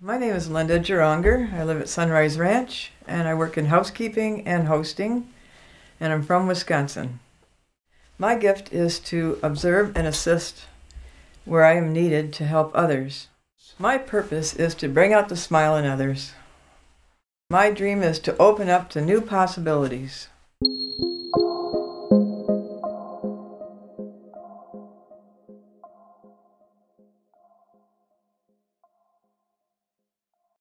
My name is Linda Joranger. I live at Sunrise Ranch and I work in housekeeping and hosting, and I'm from Wisconsin. My gift is to observe and assist where I am needed to help others. My purpose is to bring out the smile in others. My dream is to open up to new possibilities.